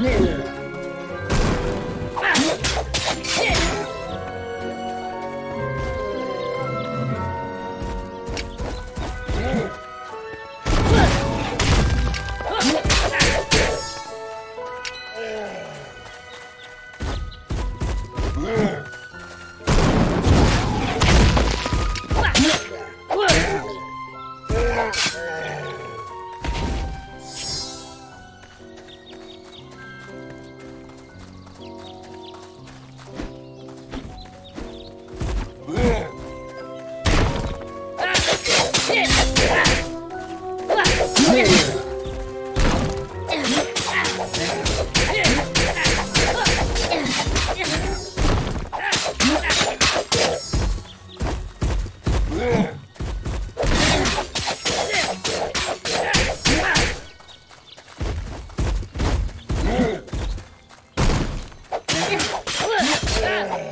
Yeah. 我怎？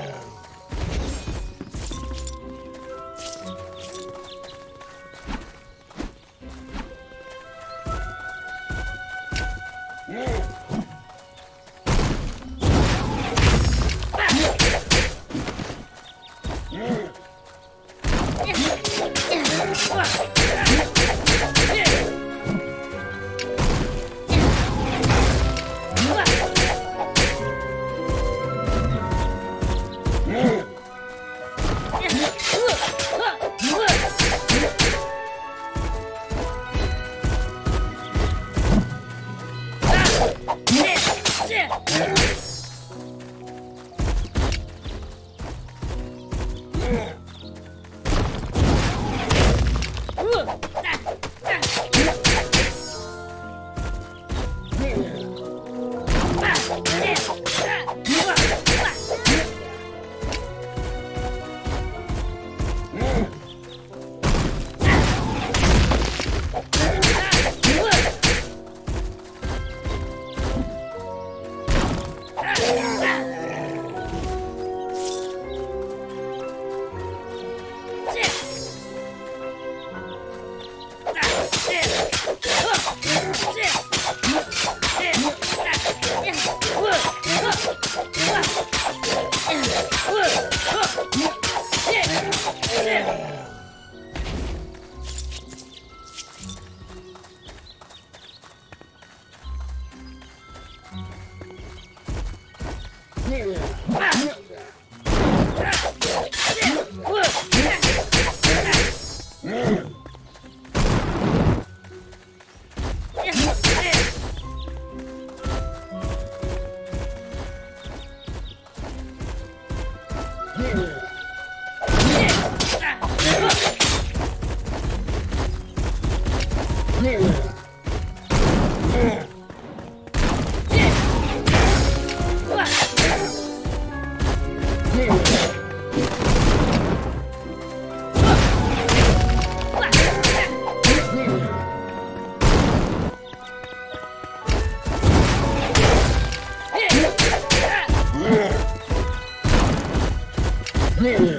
Yeah.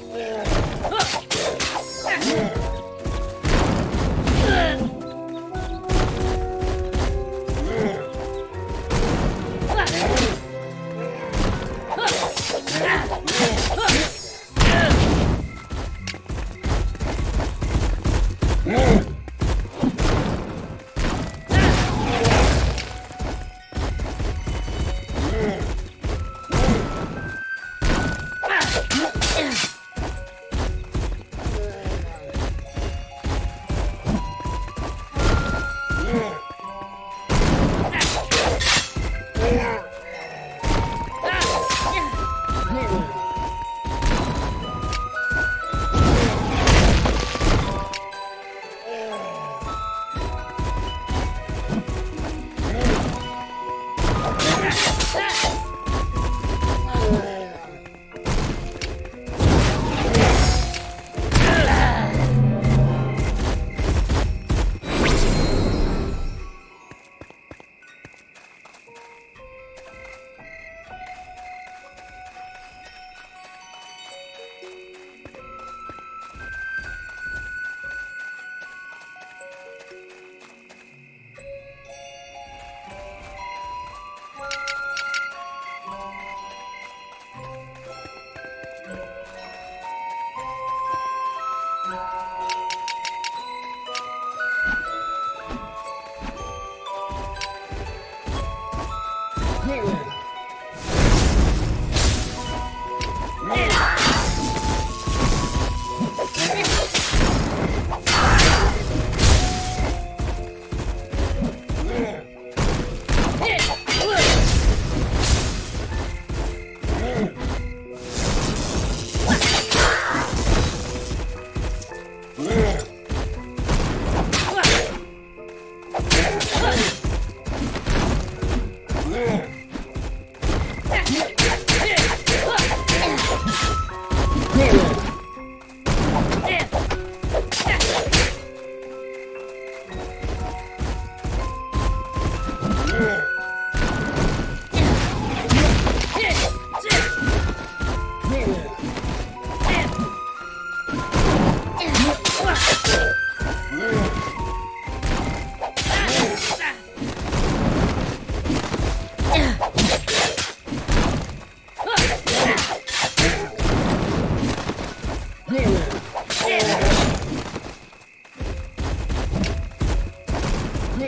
Yeah.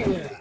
Yeah.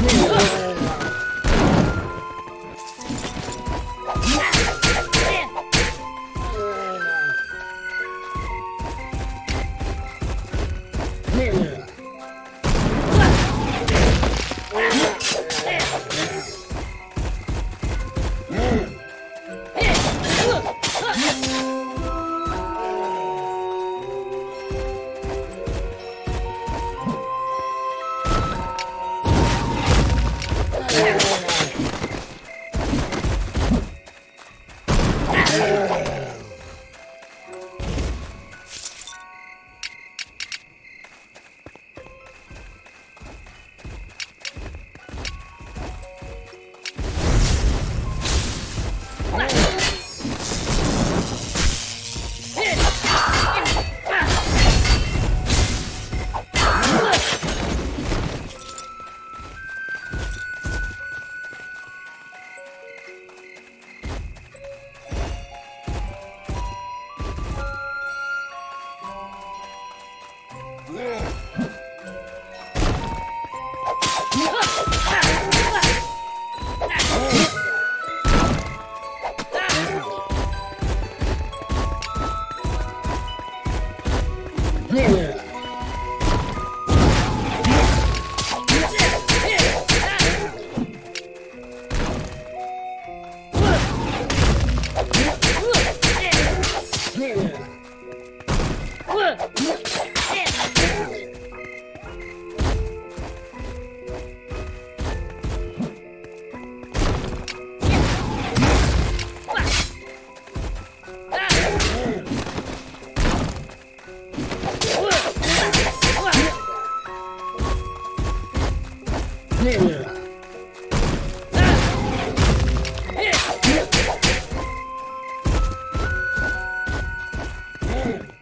Yeah. Música Yeah.